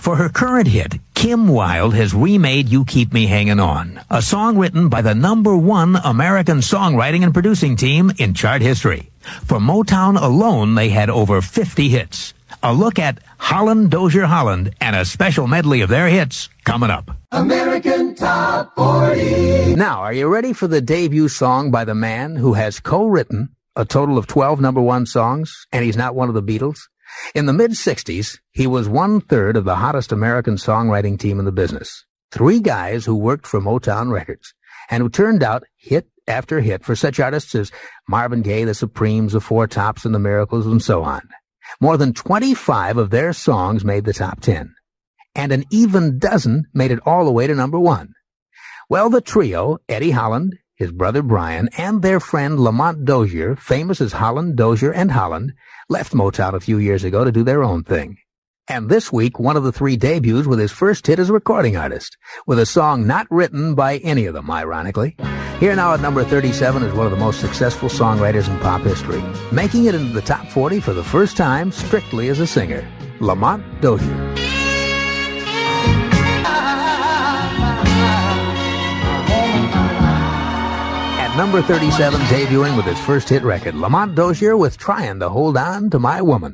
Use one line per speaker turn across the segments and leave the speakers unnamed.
For her current hit, Kim Wilde has remade You Keep Me Hanging On, a song written by the number one American songwriting and producing team in chart history. For Motown alone, they had over 50 hits. A look at Holland Dozier Holland and a special medley of their hits coming up.
American Top 40.
Now, are you ready for the debut song by the man who has co-written a total of 12 number one songs, and he's not one of the Beatles? In the mid-60s, he was one-third of the hottest American songwriting team in the business. Three guys who worked for Motown Records, and who turned out hit after hit for such artists as Marvin Gaye, the Supremes, the Four Tops, and the Miracles, and so on. More than 25 of their songs made the top 10, and an even dozen made it all the way to number one. Well, the trio, Eddie Holland, his brother Brian, and their friend Lamont Dozier, famous as Holland, Dozier, and Holland, left Motown a few years ago to do their own thing. And this week, one of the three debuts with his first hit as a recording artist, with a song not written by any of them, ironically. Here now at number 37 is one of the most successful songwriters in pop history, making it into the top 40 for the first time strictly as a singer, Lamont Dozier. Number 37, debuting with his first hit record, Lamont Dozier with Trying to Hold On to My Woman.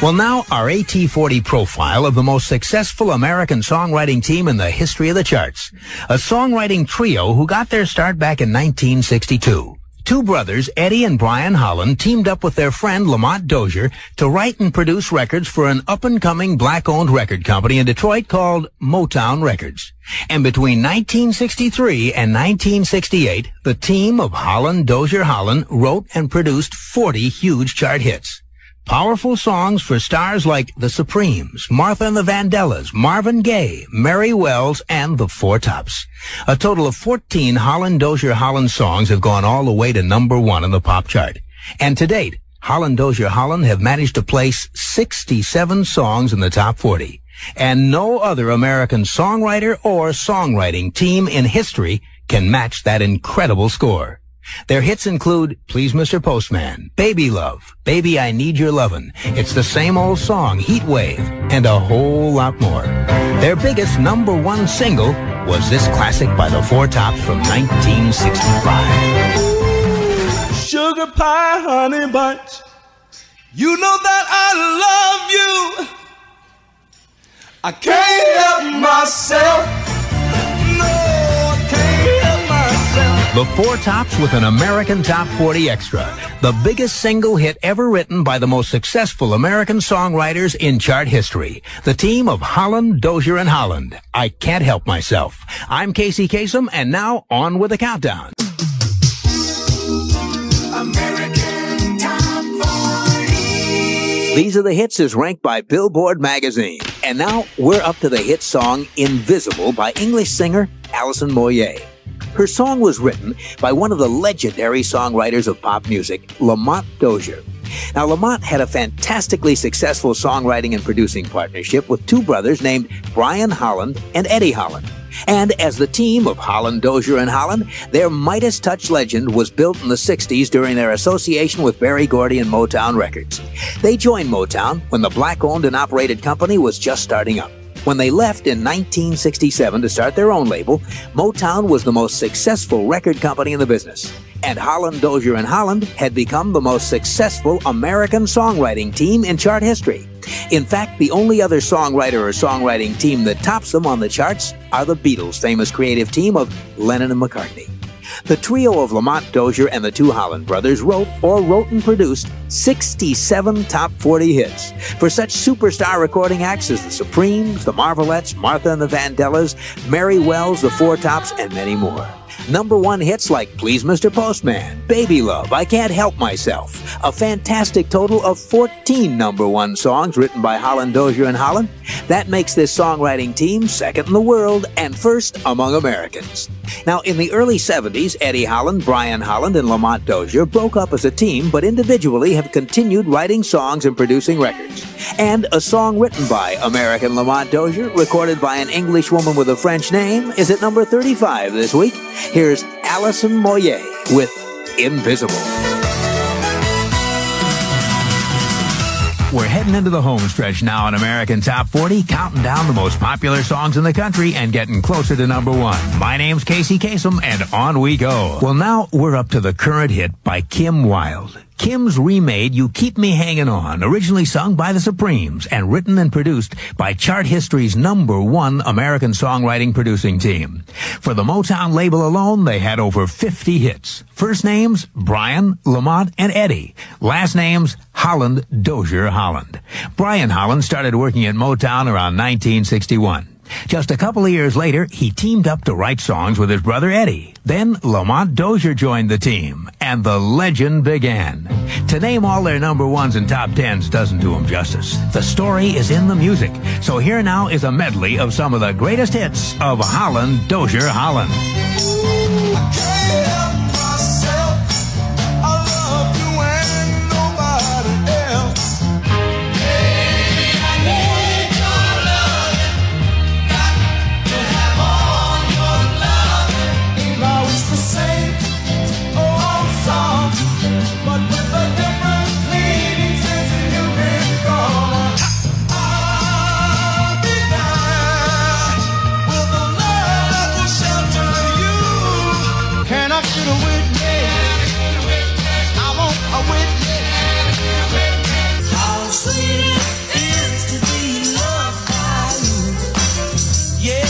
Well, now our AT40 profile of the most successful American songwriting team in the history of the charts. A songwriting trio who got their start back in 1962. Two brothers, Eddie and Brian Holland, teamed up with their friend Lamont Dozier to write and produce records for an up-and-coming black-owned record company in Detroit called Motown Records. And between 1963 and 1968, the team of Holland Dozier Holland wrote and produced 40 huge chart hits. Powerful songs for stars like The Supremes, Martha and the Vandellas, Marvin Gaye, Mary Wells, and The Four Tops. A total of 14 Holland Dozier Holland songs have gone all the way to number one on the pop chart. And to date, Holland Dozier Holland have managed to place 67 songs in the top 40. And no other American songwriter or songwriting team in history can match that incredible score. Their hits include Please Mr. Postman, Baby Love, Baby I Need Your Lovin', It's the Same Old Song, Heat Wave, and a whole lot more. Their biggest number one single was this classic by the Four Tops from 1965.
Sugar pie, honey bunch, you know that I love you. I can't help myself.
The Four Tops with an American Top 40 Extra, the biggest single hit ever written by the most successful American songwriters in chart history. The team of Holland, Dozier, and Holland. I can't help myself. I'm Casey Kasem, and now on with the countdown.
American Top 40.
These are the hits as ranked by Billboard magazine. And now we're up to the hit song Invisible by English singer Alison Moyet. Her song was written by one of the legendary songwriters of pop music, Lamont Dozier. Now, Lamont had a fantastically successful songwriting and producing partnership with two brothers named Brian Holland and Eddie Holland. And as the team of Holland, Dozier, and Holland, their Midas Touch legend was built in the 60s during their association with Berry Gordy and Motown Records. They joined Motown when the black owned and operated company was just starting up. When they left in 1967 to start their own label, Motown was the most successful record company in the business. And Holland, Dozier, and Holland had become the most successful American songwriting team in chart history. In fact, the only other songwriter or songwriting team that tops them on the charts are the Beatles' famous creative team of Lennon and McCartney. The trio of Lamont Dozier and the two Holland brothers wrote or wrote and produced 67 top 40 hits for such superstar recording acts as the Supremes, the Marvelettes, Martha and the Vandellas, Mary Wells, the Four Tops, and many more. Number one hits like Please Mr. Postman, Baby Love, I Can't Help Myself. A fantastic total of 14 number one songs written by Holland Dozier and Holland. That makes this songwriting team second in the world and first among Americans. Now, in the early 70s, Eddie Holland, Brian Holland, and Lamont Dozier broke up as a team, but individually have continued writing songs and producing records. And a song written by American Lamont Dozier, recorded by an English woman with a French name, is at number 35 this week. Here's Alison Moyet with Invisible. We're heading into the home stretch now in American Top 40, counting down the most popular songs in the country and getting closer to number one. My name's Casey Kasem, and on we go. Well, now we're up to the current hit by Kim Wilde. Kim's remade You Keep Me Hanging On, originally sung by the Supremes and written and produced by chart history's number one American songwriting producing team. For the Motown label alone, they had over 50 hits. First names, Brian, Lamont, and Eddie. Last names, Holland, Dozier, Holland. Brian Holland started working at Motown around 1961. Just a couple of years later, he teamed up to write songs with his brother Eddie. Then Lamont Dozier joined the team, and the legend began. To name all their number ones and top tens doesn't do them justice. The story is in the music. So here now is a medley of some of the greatest hits of Holland Dozier Holland.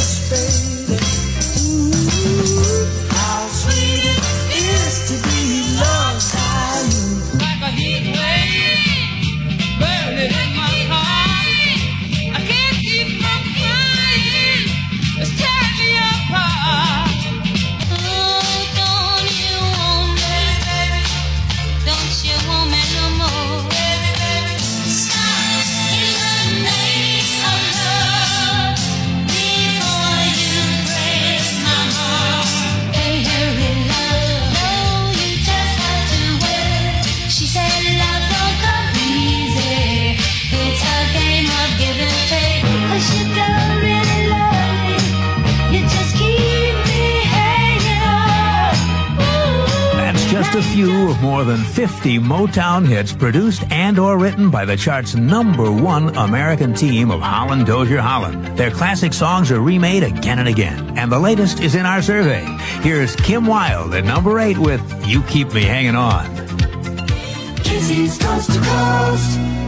space. Just a few of more than 50 Motown hits produced and or written by the chart's number one American team of Holland Dozier Holland. Their classic songs are remade again and again, and the latest is in our survey. Here's Kim Wilde at number eight with You Keep Me Hanging On.
Kisses coast to coast.